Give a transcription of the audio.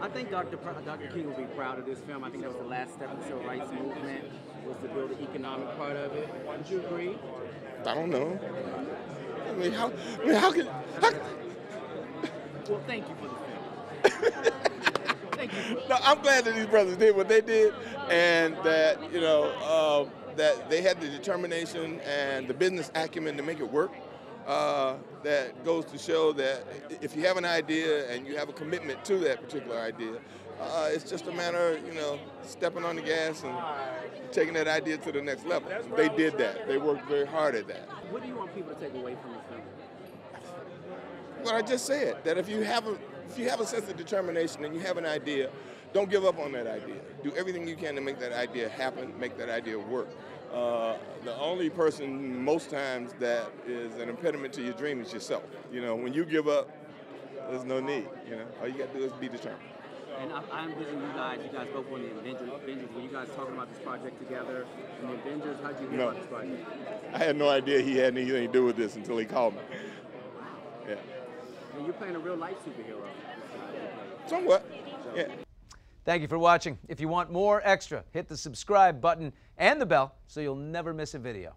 I think Dr. Pr- Dr. King will be proud of this film. I think that was the last step of the civil rights movement, was to build the economic part of it. Would you agree? I don't know. I mean, how, I mean, how can, how, Well, thank you for the film. thank you. no, I'm glad that these brothers did what they did, and that you know uh, that they had the determination and the business acumen to make it work. Uh, that goes to show that if you have an idea and you have a commitment to that particular idea, uh, it's just a matter of you know stepping on the gas and taking that idea to the next level. They did that. They worked very hard at that. What do you want people to take away from this film? what I just said. That if you have a if you have a sense of determination and you have an idea, don't give up on that idea. Do everything you can to make that idea happen, make that idea work. Uh, the only person most times that is an impediment to your dream is yourself. You know, when you give up, there's no need. You know, all you got to do is be determined. And I, I envision you guys, you guys both on the Avengers. Avengers. Were you guys talking about this project together? And the Avengers, how'd you hear No. about this project? I had no idea he had anything to do with this until he called me. Yeah, And you're playing a real life superhero. somewhat. Yeah. Thank you for watching. If you want more extra, hit the subscribe button and the bell so you'll never miss a video.